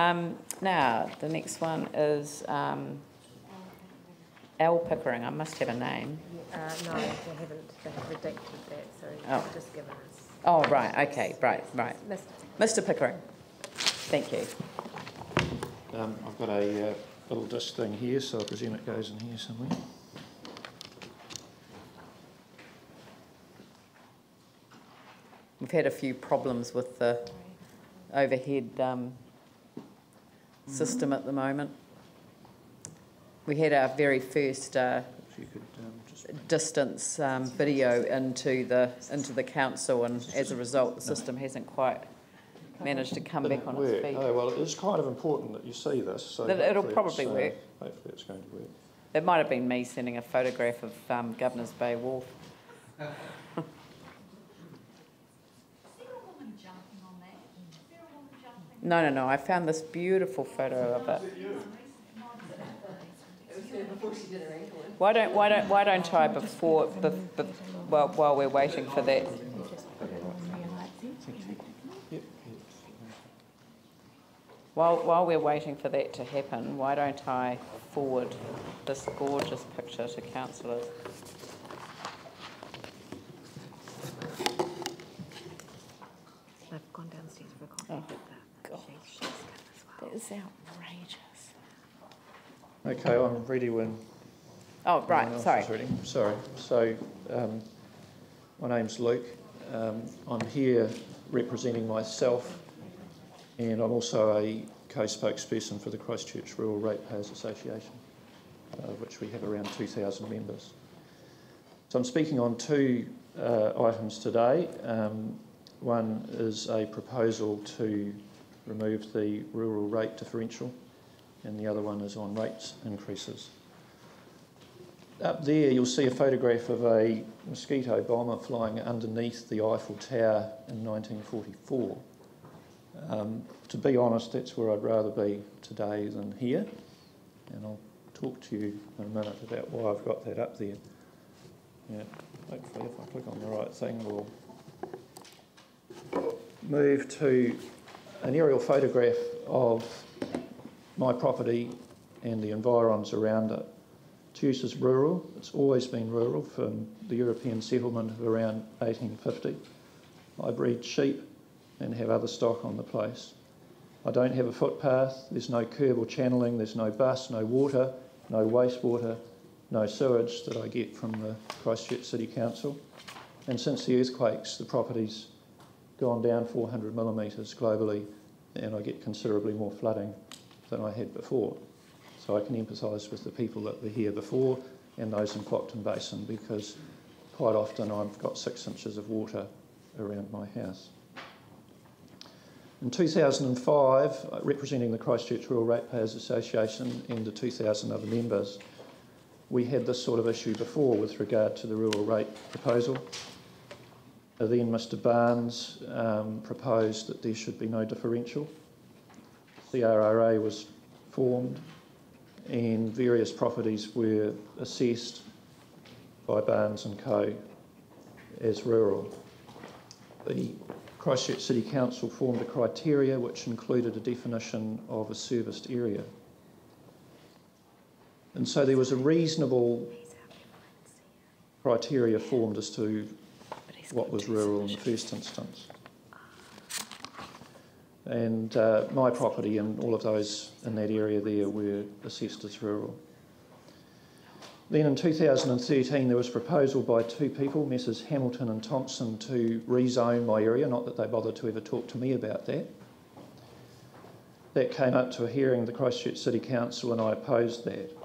Um, now, the next one is um, Al Pickering. I must have a name. Uh, no, they haven't, they have redacted that, so Oh. they've just given us. Oh, right, okay, right, right. Mr. Mr Pickering. Thank you. Um, I've got a uh, little disc thing here, so I presume it goes in here somewhere. We've had a few problems with the overhead um, system at the moment. We had our very first uh, could um, distance um, video into the into the council, and as a result, the system hasn't quite managed to come back Didn't on work. its feet. Oh, well, it is kind of important that you see this, so. That it'll probably uh, work. Hopefully it's going to work. It might have been me sending a photograph of um, Governor's Bay Wharf. Is there a woman jumping on that? Is there a woman jumping? No, no, no. I found this beautiful photo of it. Why don't why don't why don't I before bef, bef, while while we're waiting for that? While while we're waiting for that to happen, why don't I forward this gorgeous picture to councillors? They've gone downstairs for a coffee. Oh, but God. she's- she's come as well. That is outrageous. Okay, I'm ready when Oh right, sorry. Sorry. So, um, my name's Luke. Um, I'm here representing myself, and I'm also a co-spokesperson for the Christchurch Rural Ratepayers Association, uh, which we have around 2,000 members. So I'm speaking on two uh, items today. Um, one is a proposal to remove the rural rate differential, and the other one is on rates increases. Up there, you'll see a photograph of a mosquito bomber flying underneath the Eiffel Tower in 1944. Um, to be honest, that's where I'd rather be today than here, and I'll talk to you in a minute about why I've got that up there. Yeah, hopefully, if I click on the right thing, we'll move to an aerial photograph of my property and the environs around it. Its use is rural. It's always been rural from the European settlement of around 1850. I breed sheep and have other stock on the place. I don't have a footpath. There's no curb or channeling. There's no bus, no water, no wastewater, no sewage that I get from the Christchurch City Council. And since the earthquakes, the property's gone down 400 millimetres globally, and I get considerably more flooding than I had before. So I can empathise with the people that were here before and those in Flockton Basin because quite often I've got six inches of water around my house. In 2005, uh, representing the Christchurch Rural Ratepayers Association and the 2,000 other members, we had this sort of issue before with regard to the rural rate proposal. Then Mr Barnes um, proposed that there should be no differential. The RRA was formed and various properties were assessed by Barnes and Co as rural. The Christchurch City Council formed a criteria which included a definition of a serviced area. And so there was a reasonable criteria formed as to what was rural in the first instance. And uh, my property and all of those in that area there were assessed as rural. Then in 2013, there was a proposal by two people, Messrs Hamilton and Thompson, to rezone my area, not that they bothered to ever talk to me about that. That came up to a hearing, the Christchurch City Council, and I opposed that.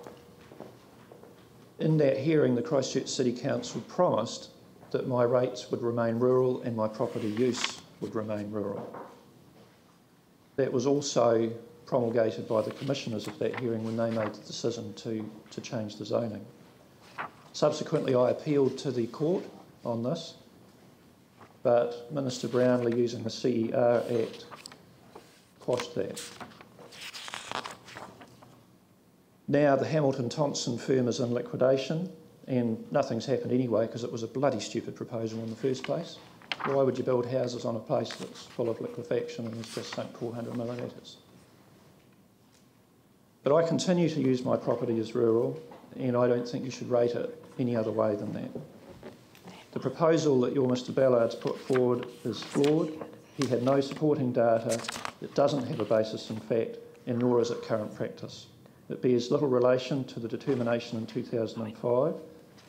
In that hearing, the Christchurch City Council promised that my rates would remain rural and my property use would remain rural. That was also promulgated by the commissioners of that hearing when they made the decision to, to change the zoning. Subsequently, I appealed to the court on this, but Minister Brownlee, using the CER Act, quashed that. Now the Hamilton Thompson firm is in liquidation, and nothing's happened anyway because it was a bloody stupid proposal in the first place. Why would you build houses on a place that's full of liquefaction and has just sunk 400 millimetres? But I continue to use my property as rural, and I don't think you should rate it any other way than that. The proposal that your Mr Ballard's put forward is flawed. He had no supporting data. It doesn't have a basis in fact, and nor is it current practice. It bears little relation to the determination in 2005,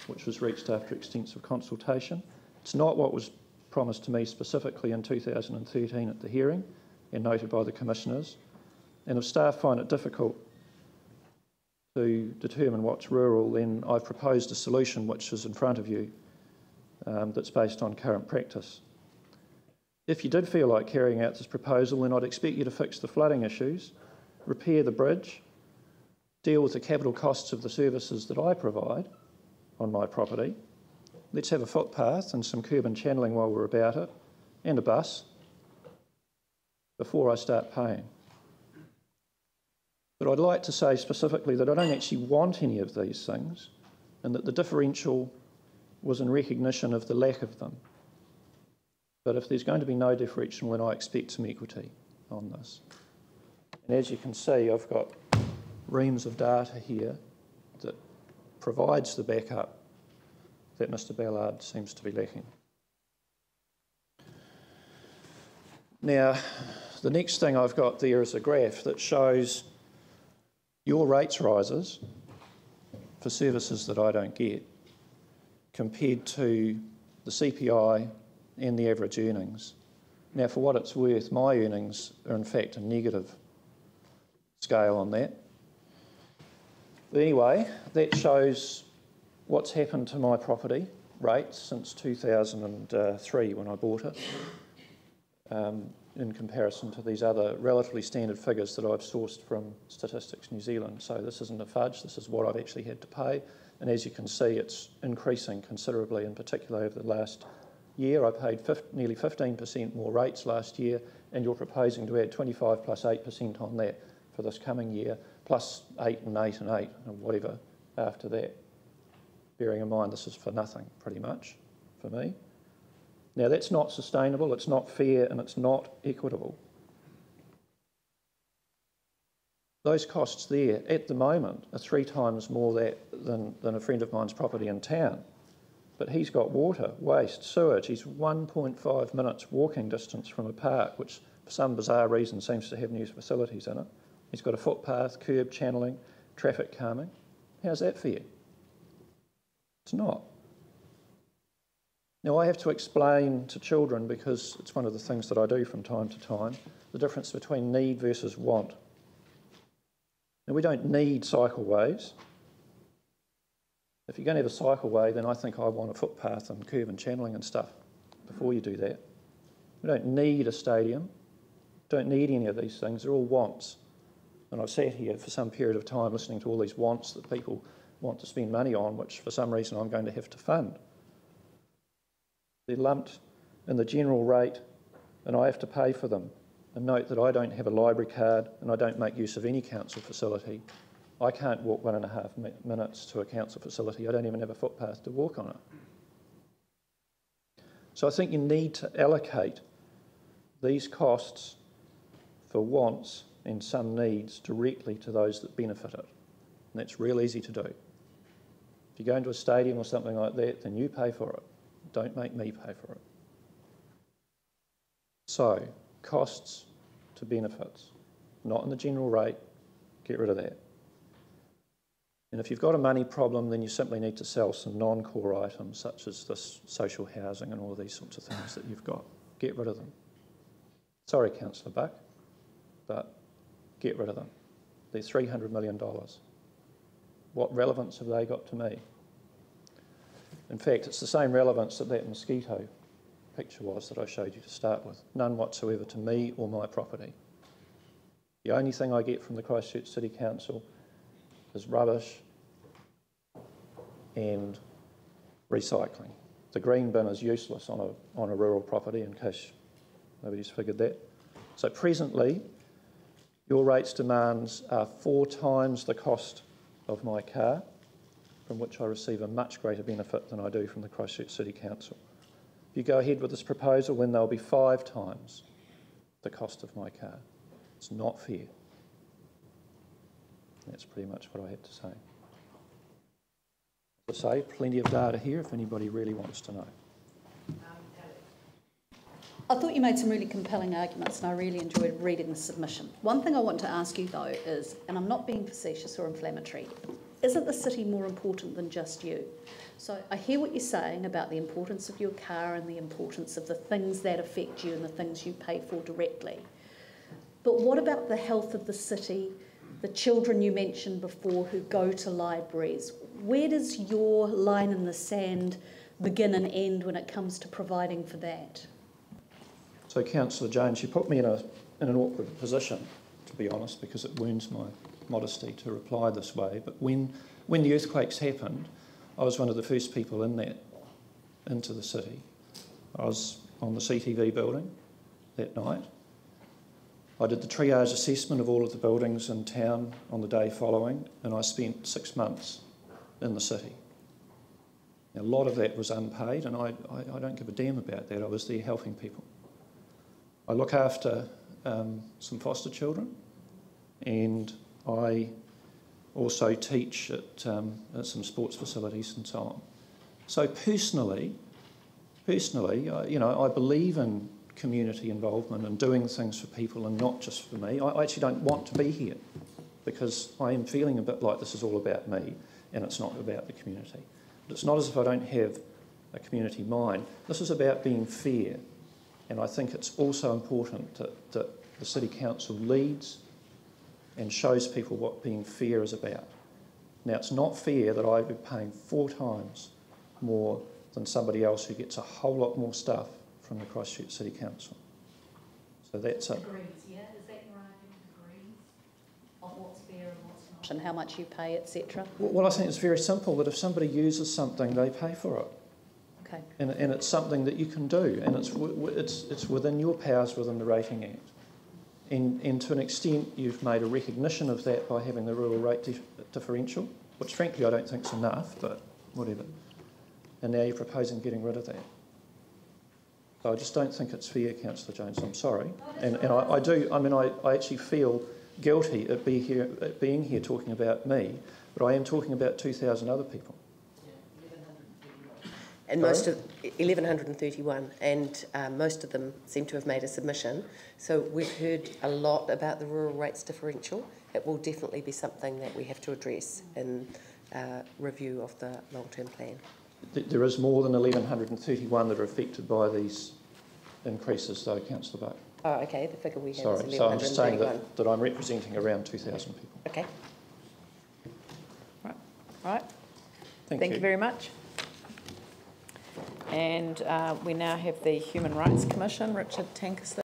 which was reached after extensive consultation. It's not what was promised to me specifically in 2013 at the hearing and noted by the commissioners. And if staff find it difficult to determine what's rural, then I've proposed a solution which is in front of you um, that's based on current practice. If you did feel like carrying out this proposal, then I'd expect you to fix the flooding issues, repair the bridge, deal with the capital costs of the services that I provide on my property. Let's have a footpath and some curb and channeling while we're about it, and a bus, before I start paying. But I'd like to say specifically that I don't actually want any of these things, and that the differential was in recognition of the lack of them. But if there's going to be no differential, then I expect some equity on this. And as you can see, I've got reams of data here that provides the backup that Mr Ballard seems to be lacking. Now, the next thing I've got there is a graph that shows your rates rises for services that I don't get compared to the CPI and the average earnings. Now, for what it's worth, my earnings are in fact a negative scale on that. But anyway, that shows what's happened to my property rates since 2003 when I bought it. Um, in comparison to these other relatively standard figures that I've sourced from Statistics New Zealand. So this isn't a fudge, this is what I've actually had to pay. And as you can see, it's increasing considerably, in particular over the last year. I paid 50, nearly 15% more rates last year, and you're proposing to add 25 plus 8% on that for this coming year, plus 8 and 8 and 8, and whatever after that. Bearing in mind this is for nothing, pretty much, for me. Now, that's not sustainable, it's not fair, and it's not equitable. Those costs there at the moment are three times more that than, than a friend of mine's property in town. But he's got water, waste, sewage. He's 1.5 minutes walking distance from a park, which for some bizarre reason seems to have new facilities in it. He's got a footpath, curb channeling, traffic calming. How's that for you? It's not. Now, I have to explain to children, because it's one of the things that I do from time to time, the difference between need versus want. Now, we don't need cycleways. If you're going to have a cycleway, then I think I want a footpath and curb and channeling and stuff before you do that. We don't need a stadium, don't need any of these things, they're all wants. And I've sat here for some period of time listening to all these wants that people want to spend money on, which for some reason I'm going to have to fund. They're lumped in the general rate and I have to pay for them. And note that I don't have a library card and I don't make use of any council facility. I can't walk one and a half minutes to a council facility. I don't even have a footpath to walk on it. So I think you need to allocate these costs for wants and some needs directly to those that benefit it. And that's real easy to do. If you go into a stadium or something like that, then you pay for it. Don't make me pay for it. So, costs to benefits, not in the general rate, get rid of that. And if you've got a money problem, then you simply need to sell some non core items such as this social housing and all these sorts of things that you've got. Get rid of them. Sorry, Councillor Buck, but get rid of them. They're $300 million. What relevance have they got to me? In fact, it's the same relevance that that mosquito picture was that I showed you to start with. None whatsoever to me or my property. The only thing I get from the Christchurch City Council is rubbish and recycling. The green bin is useless on a, on a rural property, in case nobody's figured that. So presently, your rates demands are four times the cost of my car from which I receive a much greater benefit than I do from the Christchurch City Council. If you go ahead with this proposal, then they'll be five times the cost of my car. It's not fair. That's pretty much what I had to say. As I say, plenty of data here if anybody really wants to know. I thought you made some really compelling arguments and I really enjoyed reading the submission. One thing I want to ask you though is, and I'm not being facetious or inflammatory, isn't the city more important than just you? So I hear what you're saying about the importance of your car and the importance of the things that affect you and the things you pay for directly. But what about the health of the city, the children you mentioned before who go to libraries? Where does your line in the sand begin and end when it comes to providing for that? So, Councillor Jones, you put me in, a, in an awkward position, to be honest, because it wounds my modesty to reply this way. But when, when the earthquakes happened, I was one of the first people in that, into the city. I was on the CTV building that night. I did the triage assessment of all of the buildings in town on the day following, and I spent six months in the city. A lot of that was unpaid, and I, I, I don't give a damn about that. I was there helping people. I look after um, some foster children, and I also teach at, um, at some sports facilities and so on. So personally, personally, I, you know, I believe in community involvement and doing things for people and not just for me. I, I actually don't want to be here because I am feeling a bit like this is all about me and it's not about the community. But it's not as if I don't have a community mind. This is about being fair and I think it's also important that, that the City Council leads and shows people what being fair is about. Now, it's not fair that I be paying four times more than somebody else who gets a whole lot more stuff from the Christchurch City Council. So that's it. Degrees, yeah? Is that your argument, degrees of what's fair and what's not? and how much you pay, etc. Well, I think it's very simple that if somebody uses something, they pay for it. Okay. And, and it's something that you can do, and it's, it's, it's within your powers within the Rating Act. And, and to an extent, you've made a recognition of that by having the rural rate dif- differential, which frankly I don't think is enough, but whatever. And now you're proposing getting rid of that. So I just don't think it's fair, Councillor Jones. I'm sorry, and, and I, I do. I mean, I, I actually feel guilty at, be here, at being here talking about me, but I am talking about 2,000 other people. And most of 1131, and um, most of them seem to have made a submission. So we've heard a lot about the rural rates differential. It will definitely be something that we have to address in uh, review of the long-term plan. There is more than 1,131 that are affected by these increases, though, Councillor Buck. Oh, okay. The figure we have Sorry, is so I'm just saying that, that I'm representing around 2,000 people. Okay. Right, Thank, thank you very much. And uh, we now have the Human Rights Commission, Richard Tankersley.